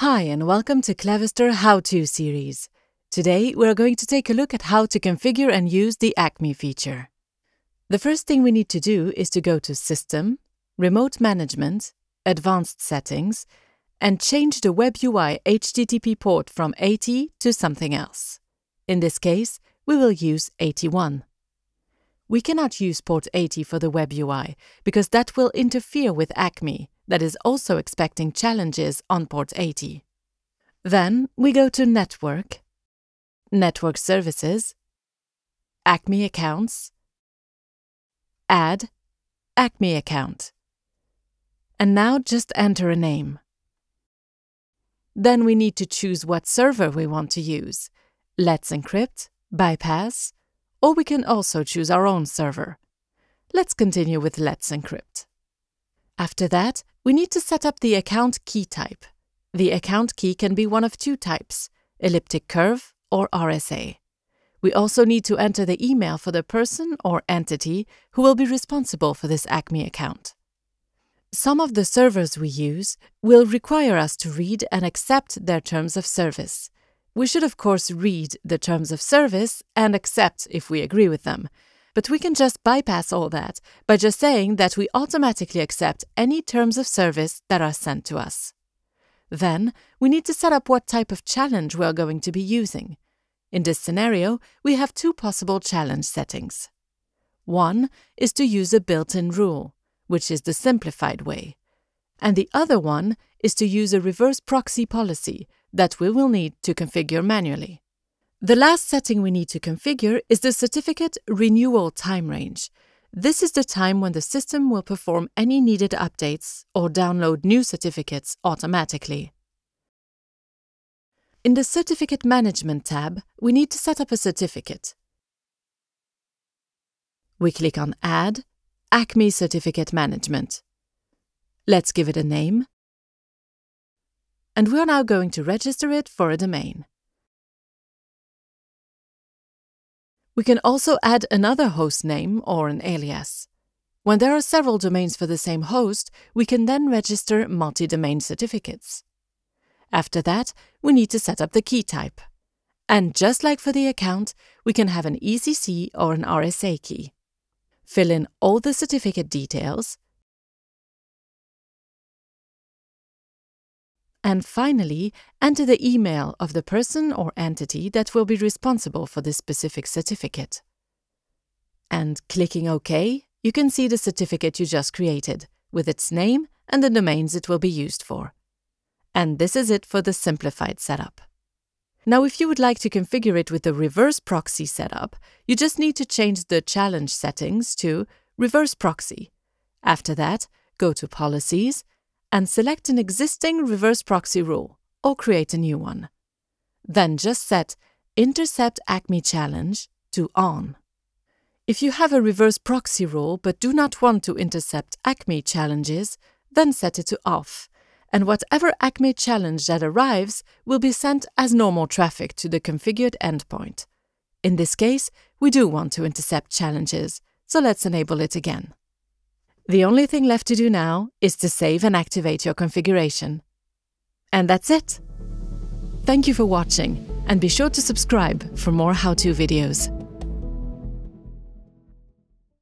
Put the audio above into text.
Hi, and welcome to Clavister How To series. Today, we're going to take a look at how to configure and use the Acme feature. The first thing we need to do is to go to System, Remote Management, Advanced Settings, and change the Web UI HTTP port from 80 to something else. In this case, we will use 81. We cannot use port 80 for the Web UI because that will interfere with Acme, that is also expecting challenges on port 80. Then we go to Network, Network Services, Acme Accounts, Add Acme Account. And now just enter a name. Then we need to choose what server we want to use. Let's Encrypt, Buypass, or we can also choose our own server. Let's continue with Let's Encrypt. After that, we need to set up the account key type. The account key can be one of two types, elliptic curve or RSA. We also need to enter the email for the person or entity who will be responsible for this Acme account. Some of the servers we use will require us to read and accept their terms of service. We should, of course, read the terms of service and accept if we agree with them, but we can just bypass all that by just saying that we automatically accept any terms of service that are sent to us. Then, we need to set up what type of challenge we are going to be using. In this scenario, we have two possible challenge settings. One is to use a built-in rule, which is the simplified way. And the other one is to use a reverse proxy policy that we will need to configure manually. The last setting we need to configure is the certificate renewal time range. This is the time when the system will perform any needed updates or download new certificates automatically. In the Certificate Management tab, we need to set up a certificate. We click on Add, Acme Certificate Management. Let's give it a name. And we're now going to register it for a domain. We can also add another host name or an alias. When there are several domains for the same host, we can then register multi-domain certificates. After that, we need to set up the key type. And just like for the account, we can have an ECC or an RSA key. Fill in all the certificate details, And finally, enter the email of the person or entity that will be responsible for this specific certificate. And clicking OK, you can see the certificate you just created, with its name and the domains it will be used for. And this is it for the simplified setup. Now, if you would like to configure it with the reverse proxy setup, you just need to change the challenge settings to reverse proxy. After that, go to Policies and select an existing reverse proxy rule or create a new one. Then just set Intercept Acme Challenge to On. If you have a reverse proxy rule but do not want to intercept Acme challenges, then set it to Off, and whatever Acme challenge that arrives will be sent as normal traffic to the configured endpoint. In this case, we do want to intercept challenges, so let's enable it again. The only thing left to do now is to save and activate your configuration. And that's it. Thank you for watching and be sure to subscribe for more how-to videos.